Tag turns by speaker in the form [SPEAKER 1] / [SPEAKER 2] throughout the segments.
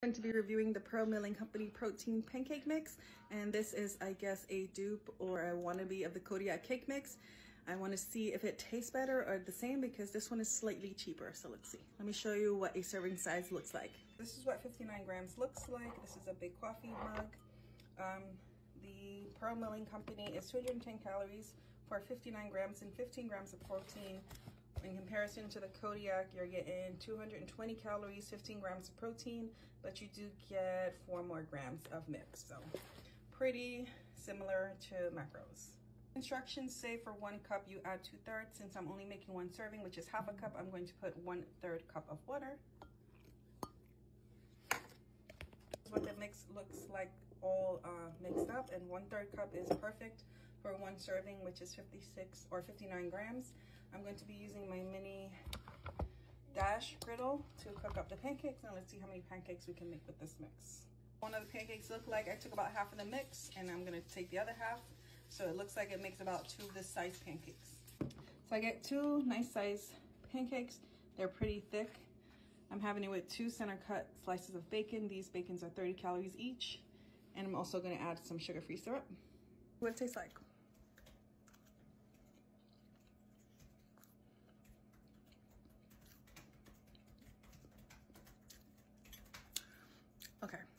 [SPEAKER 1] going to be reviewing the Pearl Milling Company protein pancake mix and this is I guess a dupe or a wannabe of the Kodiak cake mix. I want to see if it tastes better or the same because this one is slightly cheaper so let's see. Let me show you what a serving size looks like. This is what 59 grams looks like. This is a big coffee mug. Um, the Pearl Milling Company is 210 calories for 59 grams and 15 grams of protein in comparison to the Kodiak, you're getting 220 calories, 15 grams of protein, but you do get four more grams of mix. So pretty similar to macros. Instructions say for one cup, you add two thirds. Since I'm only making one serving, which is half a cup, I'm going to put one third cup of water. what the mix looks like all uh, mixed up and one third cup is perfect for one serving, which is 56 or 59 grams. I'm going to be using my mini dash griddle to cook up the pancakes. Now let's see how many pancakes we can make with this mix. One of the pancakes look like I took about half of the mix and I'm gonna take the other half. So it looks like it makes about two of this size pancakes. So I get two nice size pancakes. They're pretty thick. I'm having it with two center cut slices of bacon. These bacons are 30 calories each. And I'm also gonna add some sugar-free syrup. What it tastes like.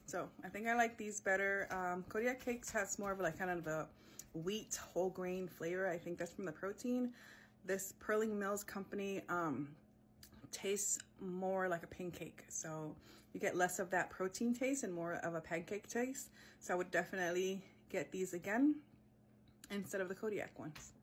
[SPEAKER 1] So I think I like these better. Um, Kodiak Cakes has more of like kind of the wheat whole grain flavor. I think that's from the protein. This Pearling Mills company um, tastes more like a pancake. So you get less of that protein taste and more of a pancake taste. So I would definitely get these again instead of the Kodiak ones.